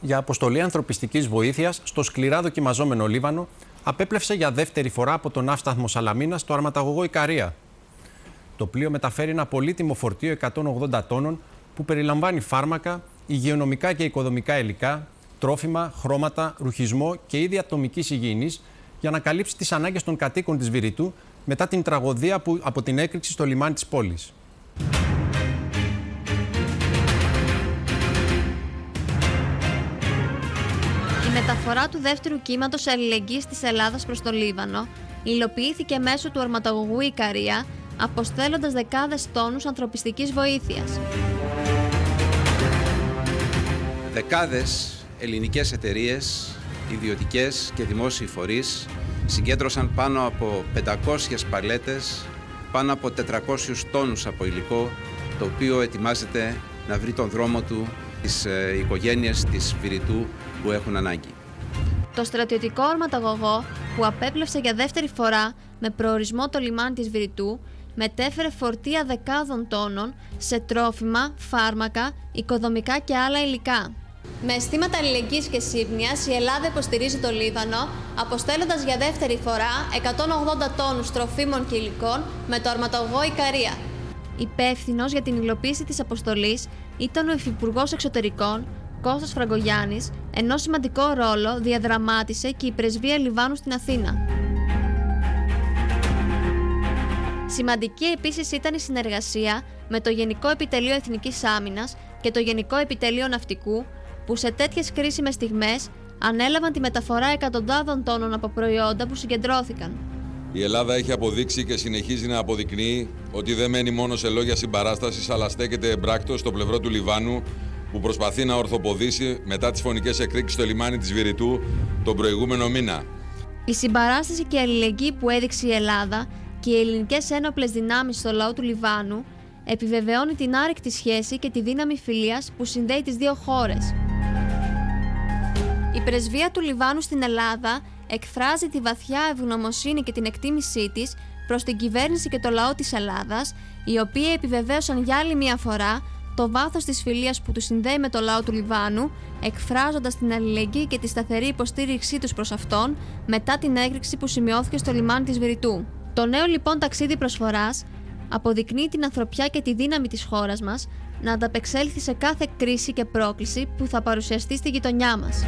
για αποστολή ανθρωπιστικής βοήθειας στο σκληρά δοκιμαζόμενο Λίβανο απέπλευσε για δεύτερη φορά από τον ναύσταθμο Σαλαμίνα στο αρματαγωγό Ικαρία. Το πλοίο μεταφέρει ένα πολύτιμο φορτίο 180 τόνων που περιλαμβάνει φάρμακα, υγειονομικά και οικοδομικά υλικά, τρόφιμα, χρώματα, ρουχισμό και είδη ατομικής υγιεινής για να καλύψει τις ανάγκες των κατοίκων της Βηρητού μετά την τραγωδία που, από την έκρηξη στο λιμάνι της πόλης. Μεταφορά του δεύτερου κύματος αλληλεγγύης της Ελλάδας προς το Λίβανο υλοποιήθηκε μέσω του αρματαγωγού Ικαρία, αποστέλλοντας δεκάδες τόνους ανθρωπιστικής βοήθειας. Δεκάδες ελληνικές εταιρείες, ιδιωτικές και δημόσιοι φορείς συγκέντρωσαν πάνω από 500 παλέτες, πάνω από 400 τόνους από υλικό, το οποίο ετοιμάζεται να βρει τον δρόμο του τις ε, οικογένειες της Βηρητού που έχουν ανάγκη. Το στρατιωτικό ορματαγωγό που απέπλευσε για δεύτερη φορά με προορισμό το λιμάνι της Βηρητού μετέφερε φορτία δεκάδων τόνων σε τρόφιμα, φάρμακα, οικοδομικά και άλλα υλικά. Με αισθήματα αλληλεγγύης και σύμπνοιας, η Ελλάδα υποστηρίζει το Λίβανο, αποστέλλοντας για δεύτερη φορά 180 τόνους τροφίμων και υλικών με το αρματογό Ικαρία. Υπεύθυνο για την υλοποίηση της αποστολής ήταν ο Υφυπουργός Εξωτερικών Κώστας Φραγκογιάννης, ενώ σημαντικό ρόλο διαδραμάτισε και η Πρεσβεία Λιβάνου στην Αθήνα. Σημαντική επίσης ήταν η συνεργασία με το Γενικό Επιτελείο Εθνικής Άμυνας και το Γενικό Επιτελείο Ναυτικού, που σε τέτοιες κρίσιμες στιγμές ανέλαβαν τη μεταφορά εκατοντάδων τόνων από προϊόντα που συγκεντρώθηκαν. Η Ελλάδα έχει αποδείξει και συνεχίζει να αποδεικνύει ότι δεν μένει μόνο σε λόγια συμπαράστασης, αλλά στέκεται εμπράκτο στο πλευρό του Λιβάνου, που προσπαθεί να ορθοποδήσει μετά τις φωνικές εκρήξεις στο λιμάνι της Βηρητού τον προηγούμενο μήνα. Η συμπαράσταση και η αλληλεγγύη που έδειξε η Ελλάδα και οι ελληνικές ένοπλες δυνάμεις στο λαό του Λιβάνου επιβεβαιώνει την άρρηκτη σχέση και τη δύναμη φιλίας που συνδέει τις δύο χώρες. Η πρεσβεία του Λιβάνου στην Ελλάδα εκφράζει τη βαθιά ευγνωμοσύνη και την εκτίμησή της προς την κυβέρνηση και το λαό της Ελλάδας, οι οποίοι επιβεβαίωσαν για άλλη μια φορά το βάθος της φιλίας που τους συνδέει με το λαό του Λιβάνου, εκφράζοντας την αλληλεγγύη και τη σταθερή υποστήριξή τους προς αυτόν μετά την έκρηξη που σημειώθηκε στο λιμάνι της Βηρητού. Το νέο λοιπόν ταξίδι προσφοράς αποδεικνύει την ανθρωπιά και τη δύναμη της χώρας μας να ανταπεξέλθει σε κάθε κρίση και πρόκληση που θα παρουσιαστεί στη γειτονιά μας.